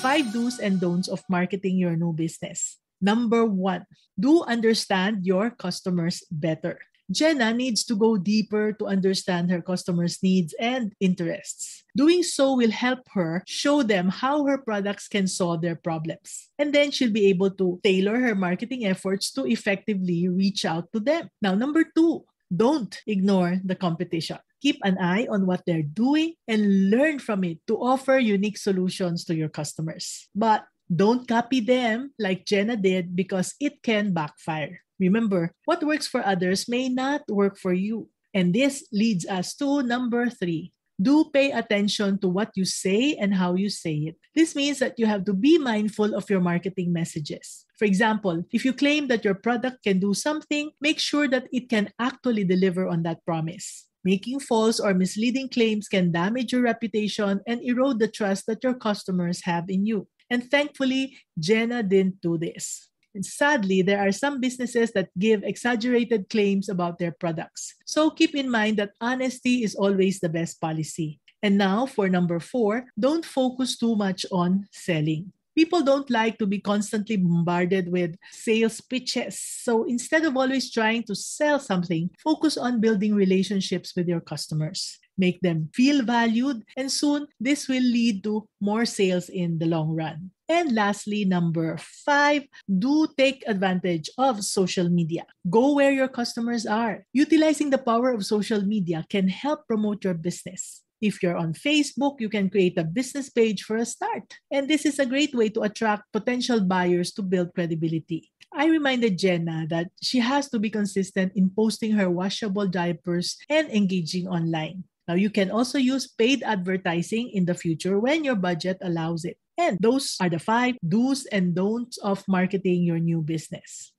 five do's and don'ts of marketing your new business. Number one, do understand your customers better. Jenna needs to go deeper to understand her customers' needs and interests. Doing so will help her show them how her products can solve their problems. And then she'll be able to tailor her marketing efforts to effectively reach out to them. Now, number two, don't ignore the competition. Keep an eye on what they're doing and learn from it to offer unique solutions to your customers. But don't copy them like Jenna did because it can backfire. Remember, what works for others may not work for you. And this leads us to number three. Do pay attention to what you say and how you say it. This means that you have to be mindful of your marketing messages. For example, if you claim that your product can do something, make sure that it can actually deliver on that promise. Making false or misleading claims can damage your reputation and erode the trust that your customers have in you. And thankfully, Jenna didn't do this. And sadly, there are some businesses that give exaggerated claims about their products. So keep in mind that honesty is always the best policy. And now for number four, don't focus too much on selling. People don't like to be constantly bombarded with sales pitches. So instead of always trying to sell something, focus on building relationships with your customers make them feel valued, and soon this will lead to more sales in the long run. And lastly, number five, do take advantage of social media. Go where your customers are. Utilizing the power of social media can help promote your business. If you're on Facebook, you can create a business page for a start. And this is a great way to attract potential buyers to build credibility. I reminded Jenna that she has to be consistent in posting her washable diapers and engaging online. Now, you can also use paid advertising in the future when your budget allows it. And those are the five do's and don'ts of marketing your new business.